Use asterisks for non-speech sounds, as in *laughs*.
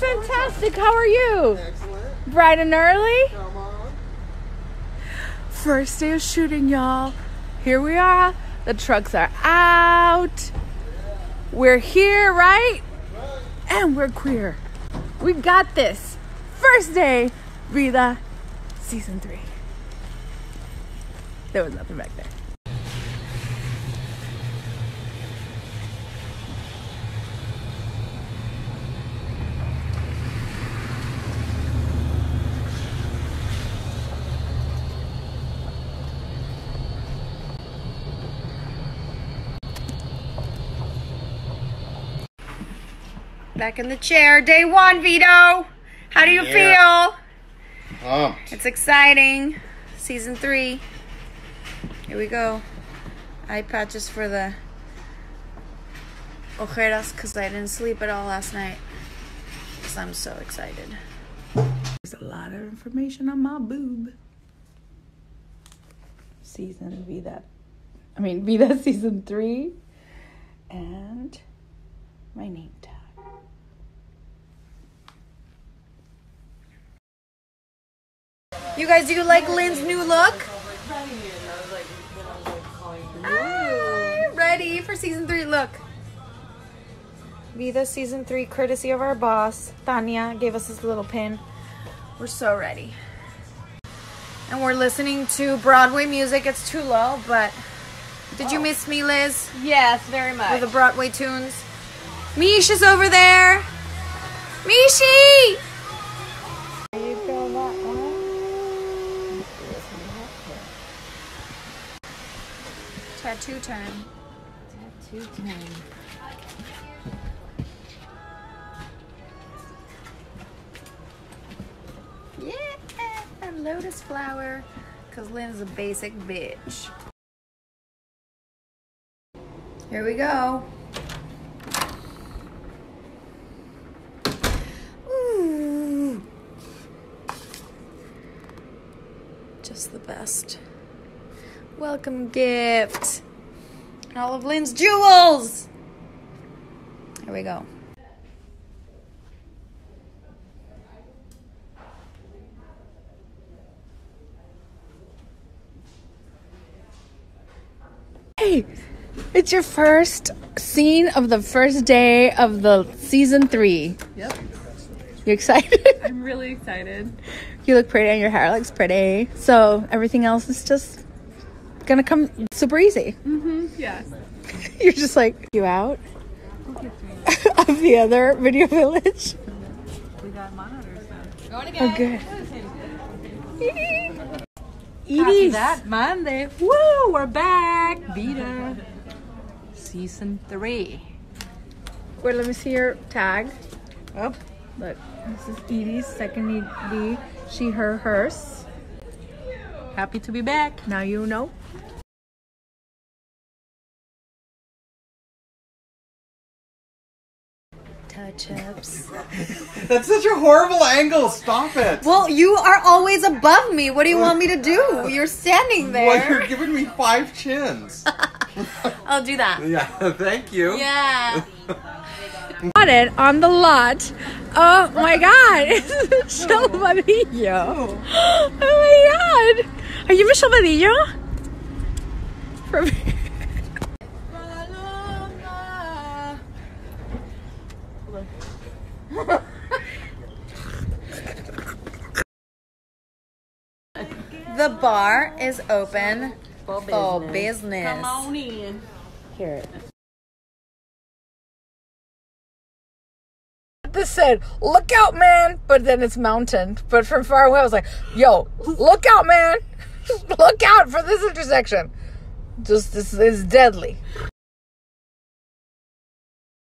Fantastic. How are you? Excellent. Bright and early? Come on. First day of shooting, y'all. Here we are. The trucks are out. We're here, right? And we're queer. We got this. First day, Vida, season three. There was nothing back there. Back in the chair. Day one, Vida. How do you Yeah. feel? Um, It's exciting. Season three. Here we go. Eye patches for the ojeras because I didn't sleep at all last night. Because I'm so excited. There's a lot of information on my boob. Season Vida. I mean, Vida *laughs* season three. And my name tag. You guys, do you like Lynn's new look? Hi, ready for season three. Look. Vida season three, courtesy of our boss, Tanya, gave us this little pin. We're so ready. And we're listening to Broadway music. It's too low, but did you oh. miss me, Liz? Yes, very With much. the Broadway tunes. Mish is over there. Mishi! Tattoo time. Tattoo time. Yeah, lotus flower. Because Lynn's a basic bitch. Here we go. Ooh. Just the best. Welcome gift. And all of Lynn's jewels. Here we go. Hey, it's your first scene of the first day of the season three. Yep. You excited? I'm really excited. you look pretty and your hair looks pretty. So everything else is just gonna come super easy. Mm-hmm. Yes. *laughs* You're just like you out *laughs* of the other video village. We got monitors now. Going Oh, good. Happy Edie's. that Monday. Woo! We're back. Vida. Season three. Wait, let me see your tag. Oh. Look, this is Edie's second ED. She, her, hers. Happy to be back. Now you know. Touch ups. *laughs* that's such a horrible angle. Stop it. Well, you are always above me. What do you want me to do? You're standing *laughs* Well, there. you're giving me five chins. *laughs* I'll do that. yeah, thank you. Yeah. Got it on the lot. Oh my god, it's Michelle Vadillo. Oh my god. Are you Michelle Vadillo? From The bar is open for business. Come on in. Here. This said, look out, man, but then it's mountain. But from far away, I was like, yo, look out, man. *laughs* look out for this intersection. Just, this is deadly.